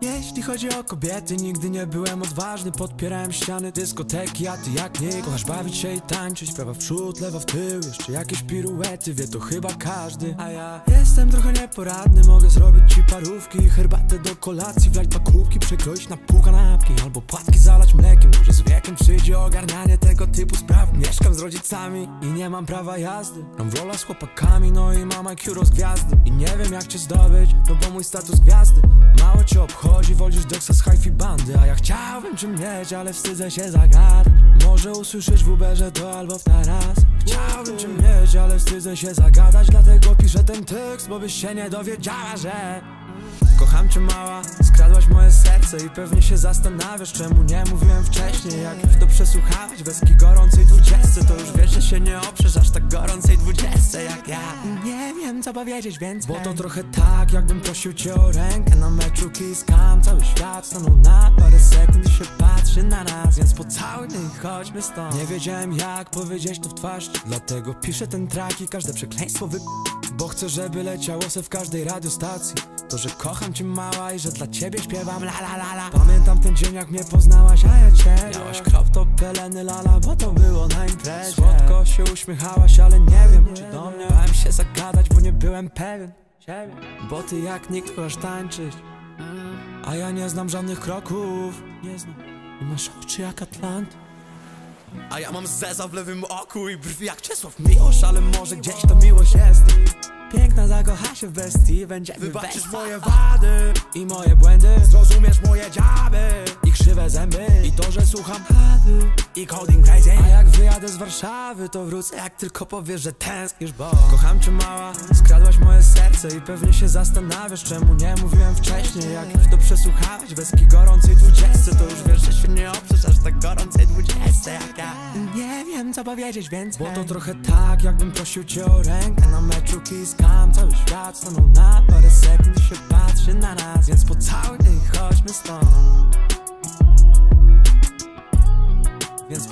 Jeśli chodzi o kobiety, nigdy nie byłem odważny. Podpierałem ściany dyskoteki, a ty jak nie Kochasz bawić się i tańczyć, prawa w przód, lewa w tył Jeszcze jakieś piruety, wie to chyba każdy. A ja jestem trochę nieporadny, mogę zrobić ci parówki Herbatę do kolacji, wlać dwa Przekroić na pół kanapki, albo płatki zalać mlekiem. Może z wiekiem przyjdzie ogarnianie tego typu spraw. Mieszkam z rodzicami i nie mam prawa jazdy. Mam wola z chłopakami, no i mam IQ rozgwiazdy. I nie wiem jak cię zdobyć, no bo mój status gwiazdy. Mało cię obchodzi, wolisz deksa z hi bandy. A ja chciałbym czym mieć, ale wstydzę się zagadać. Może usłyszysz w Uberze to albo w taras. Chciałbym czym mieć, ale wstydzę się zagadać. Dlatego piszę ten tekst, bo byś się nie dowiedziała, że Kocham cię mała, skradłaś moje serce i pewnie się zastanawiasz Czemu nie mówiłem wcześniej, jak już to przesłuchałeś Weski gorącej dwudziestce, to już wiesz, że się nie oprzesz aż tak gorącej dwudziestce co powiedzieć, więc Bo to trochę tak, jakbym prosił cię o rękę. Na meczu Kiss Cam Cały świat stanął na parę sekund i się patrzy na nas Więc pocałuj mnie i chodźmy stąd. Nie wiedziałem jak powiedzieć to w twarz Dlatego piszę ten track i każde przekleństwo wy... Bo chcę, żeby leciało se w każdej radiostacji. To, że kocham cię mała i że dla ciebie śpiewam la la la la. Pamiętam ten dzień jak mnie poznałaś, a ja cię Miałaś crop top, peleny lala, bo to było na imprezie. Słodko się uśmiechałaś, ale nie wiem czy do mnie. Bałem się zagadać, bo nie byłem pewien Ciebie Bo ty jak nikt kochasz tańczyć. A ja nie znam żadnych kroków. Nie znam. I masz oczy jak Atlant. A ja mam zeza w lewym oku i brwi jak Czesław Miłosz Ale może gdzieś ta miłość jest. Piękna zakocha się w bestii Będzie Wybaczysz moje wady I moje błędy. Zrozumiesz moje dziaby I to, że słucham hady I coding crazy A jak wyjadę z Warszawy To wrócę jak tylko powiesz, że tęsknisz Bo kocham cię mała Skradłaś moje serce I pewnie się zastanawiasz Czemu nie mówiłem wcześniej. Jak już to przesłuchałeś Weski gorącej dwudziestce To już wiesz, że się nie oprzesz Aż tak gorącej dwudziestce jak ja. Nie wiem co powiedzieć, więc Bo to trochę tak jakbym prosił cię o rękę. Na meczu Kiss Cam Cały świat stanął na parę sekund się patrzy na nas Więc pocałuj mnie i chodźmy stąd Więc